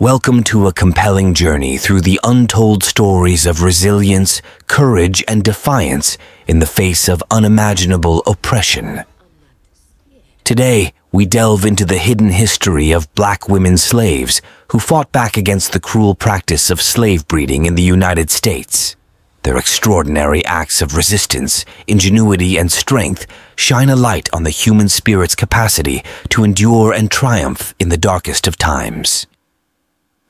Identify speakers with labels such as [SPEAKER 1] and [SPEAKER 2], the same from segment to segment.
[SPEAKER 1] Welcome to a compelling journey through the untold stories of resilience, courage, and defiance in the face of unimaginable oppression. Today, we delve into the hidden history of black women slaves who fought back against the cruel practice of slave breeding in the United States. Their extraordinary acts of resistance, ingenuity, and strength shine a light on the human spirit's capacity to endure and triumph in the darkest of times.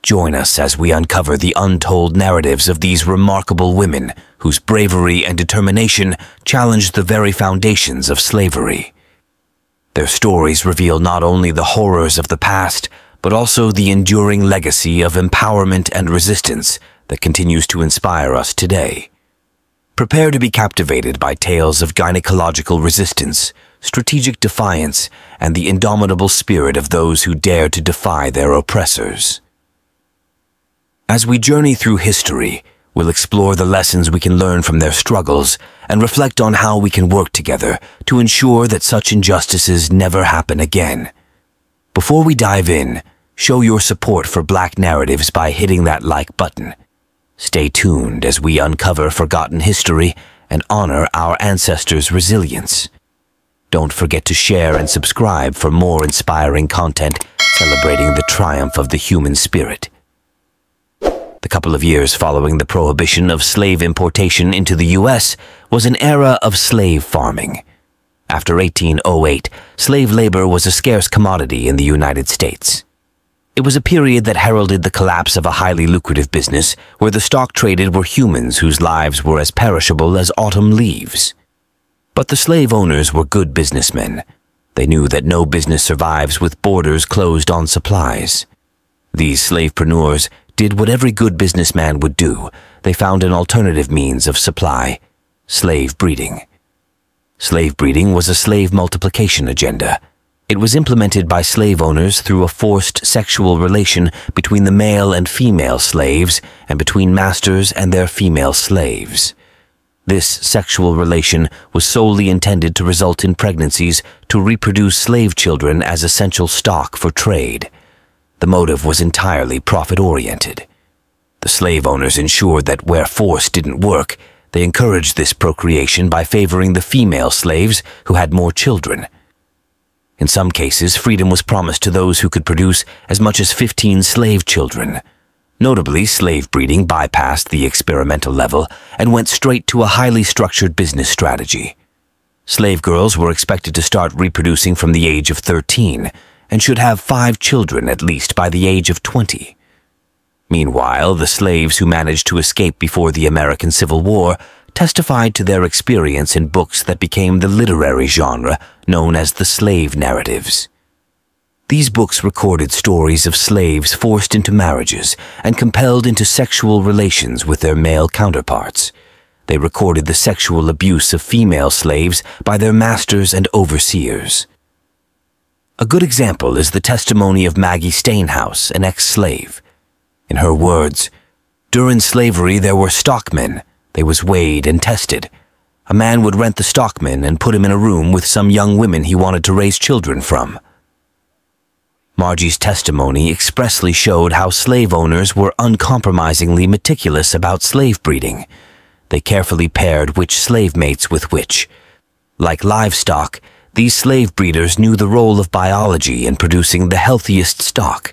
[SPEAKER 1] Join us as we uncover the untold narratives of these remarkable women whose bravery and determination challenged the very foundations of slavery. Their stories reveal not only the horrors of the past, but also the enduring legacy of empowerment and resistance that continues to inspire us today. Prepare to be captivated by tales of gynecological resistance, strategic defiance, and the indomitable spirit of those who dare to defy their oppressors. As we journey through history, we'll explore the lessons we can learn from their struggles and reflect on how we can work together to ensure that such injustices never happen again. Before we dive in, show your support for Black Narratives by hitting that like button. Stay tuned as we uncover forgotten history and honor our ancestors' resilience. Don't forget to share and subscribe for more inspiring content celebrating the triumph of the human spirit. The couple of years following the prohibition of slave importation into the U.S. was an era of slave farming. After 1808, slave labor was a scarce commodity in the United States. It was a period that heralded the collapse of a highly lucrative business where the stock traded were humans whose lives were as perishable as autumn leaves. But the slave owners were good businessmen. They knew that no business survives with borders closed on supplies. These slavepreneurs did what every good businessman would do. They found an alternative means of supply slave breeding. Slave breeding was a slave multiplication agenda. It was implemented by slave owners through a forced sexual relation between the male and female slaves and between masters and their female slaves. This sexual relation was solely intended to result in pregnancies to reproduce slave children as essential stock for trade. The motive was entirely profit-oriented. The slave owners ensured that where force didn't work, they encouraged this procreation by favoring the female slaves who had more children. In some cases, freedom was promised to those who could produce as much as 15 slave children. Notably, slave breeding bypassed the experimental level and went straight to a highly structured business strategy. Slave girls were expected to start reproducing from the age of 13, and should have five children at least by the age of 20. Meanwhile, the slaves who managed to escape before the American Civil War testified to their experience in books that became the literary genre known as the slave narratives. These books recorded stories of slaves forced into marriages and compelled into sexual relations with their male counterparts. They recorded the sexual abuse of female slaves by their masters and overseers. A good example is the testimony of Maggie Stenhouse, an ex-slave. In her words, during slavery there were stockmen. They was weighed and tested. A man would rent the stockman and put him in a room with some young women he wanted to raise children from. Margie's testimony expressly showed how slave owners were uncompromisingly meticulous about slave breeding. They carefully paired which slave mates with which. Like livestock, these slave breeders knew the role of biology in producing the healthiest stock.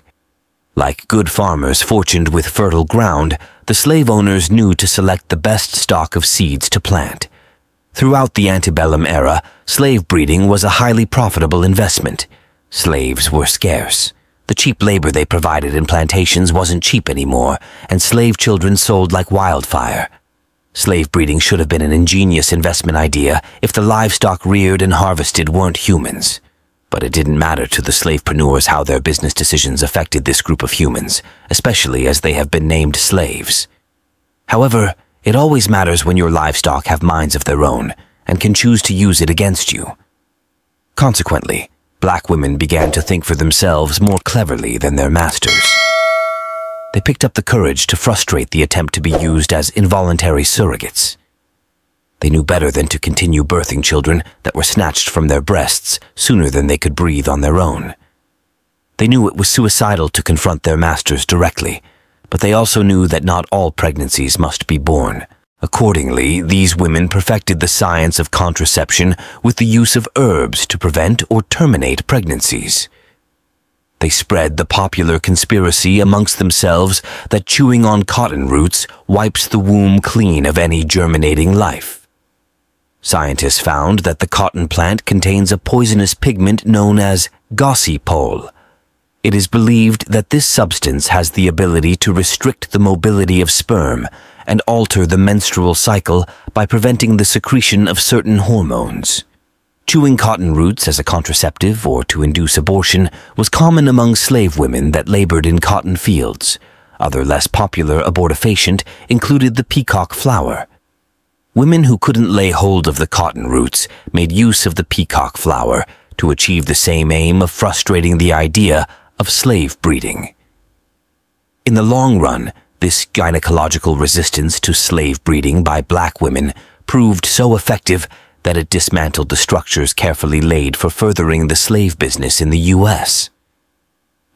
[SPEAKER 1] Like good farmers fortuned with fertile ground, the slave owners knew to select the best stock of seeds to plant. Throughout the antebellum era, slave breeding was a highly profitable investment. Slaves were scarce. The cheap labor they provided in plantations wasn't cheap anymore, and slave children sold like wildfire. Slave breeding should have been an ingenious investment idea if the livestock reared and harvested weren't humans. But it didn't matter to the slavepreneurs how their business decisions affected this group of humans, especially as they have been named slaves. However, it always matters when your livestock have minds of their own and can choose to use it against you. Consequently, black women began to think for themselves more cleverly than their masters they picked up the courage to frustrate the attempt to be used as involuntary surrogates. They knew better than to continue birthing children that were snatched from their breasts sooner than they could breathe on their own. They knew it was suicidal to confront their masters directly, but they also knew that not all pregnancies must be born. Accordingly, these women perfected the science of contraception with the use of herbs to prevent or terminate pregnancies. They spread the popular conspiracy amongst themselves that chewing on cotton roots wipes the womb clean of any germinating life. Scientists found that the cotton plant contains a poisonous pigment known as gossypol, it is believed that this substance has the ability to restrict the mobility of sperm and alter the menstrual cycle by preventing the secretion of certain hormones. Chewing cotton roots as a contraceptive or to induce abortion was common among slave women that labored in cotton fields. Other less popular abortifacient included the peacock flower. Women who couldn't lay hold of the cotton roots made use of the peacock flower to achieve the same aim of frustrating the idea of slave breeding. In the long run, this gynecological resistance to slave breeding by black women proved so effective that it dismantled the structures carefully laid for furthering the slave business in the U.S.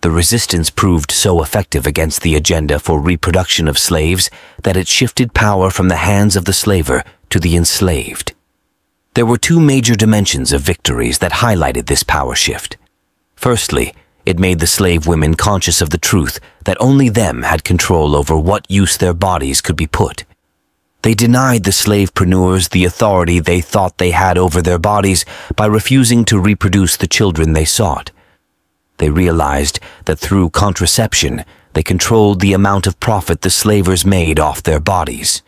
[SPEAKER 1] The resistance proved so effective against the agenda for reproduction of slaves that it shifted power from the hands of the slaver to the enslaved. There were two major dimensions of victories that highlighted this power shift. Firstly, it made the slave women conscious of the truth that only them had control over what use their bodies could be put. They denied the slavepreneurs the authority they thought they had over their bodies by refusing to reproduce the children they sought. They realized that through contraception, they controlled the amount of profit the slavers made off their bodies.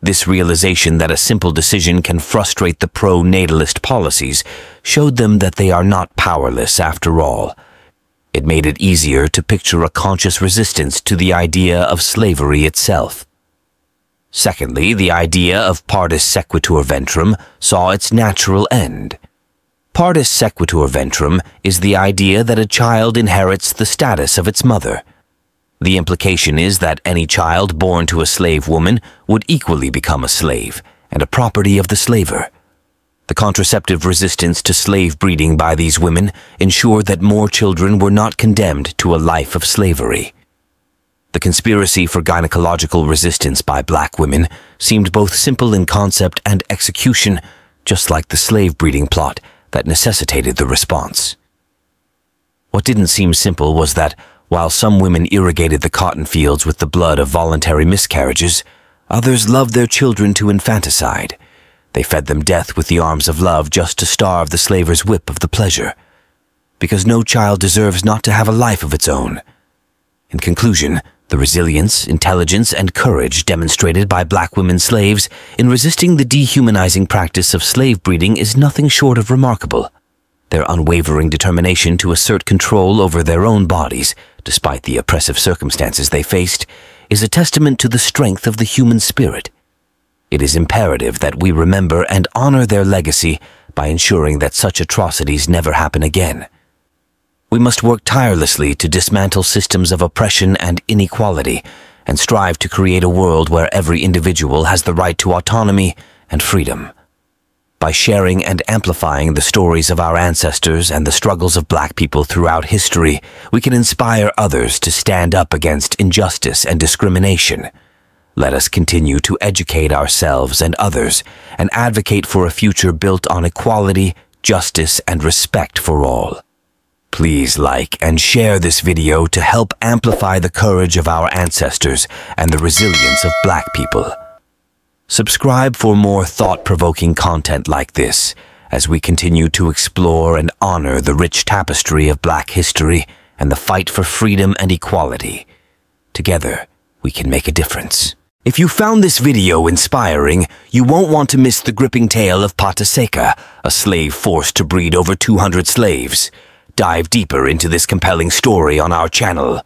[SPEAKER 1] This realization that a simple decision can frustrate the pro-natalist policies showed them that they are not powerless after all, it made it easier to picture a conscious resistance to the idea of slavery itself. Secondly, the idea of partus sequitur ventrem saw its natural end. Partus sequitur ventrem is the idea that a child inherits the status of its mother. The implication is that any child born to a slave woman would equally become a slave and a property of the slaver. The contraceptive resistance to slave breeding by these women ensured that more children were not condemned to a life of slavery. The conspiracy for gynecological resistance by black women seemed both simple in concept and execution, just like the slave breeding plot that necessitated the response. What didn't seem simple was that, while some women irrigated the cotton fields with the blood of voluntary miscarriages, others loved their children to infanticide. They fed them death with the arms of love just to starve the slaver's whip of the pleasure. Because no child deserves not to have a life of its own. In conclusion, the resilience, intelligence, and courage demonstrated by black women slaves in resisting the dehumanizing practice of slave breeding is nothing short of remarkable. Their unwavering determination to assert control over their own bodies, despite the oppressive circumstances they faced, is a testament to the strength of the human spirit it is imperative that we remember and honor their legacy by ensuring that such atrocities never happen again. We must work tirelessly to dismantle systems of oppression and inequality and strive to create a world where every individual has the right to autonomy and freedom. By sharing and amplifying the stories of our ancestors and the struggles of black people throughout history, we can inspire others to stand up against injustice and discrimination. Let us continue to educate ourselves and others and advocate for a future built on equality, justice, and respect for all. Please like and share this video to help amplify the courage of our ancestors and the resilience of black people. Subscribe for more thought-provoking content like this as we continue to explore and honor the rich tapestry of black history and the fight for freedom and equality. Together, we can make a difference. If you found this video inspiring, you won't want to miss the gripping tale of Pata Seca, a slave forced to breed over 200 slaves. Dive deeper into this compelling story on our channel.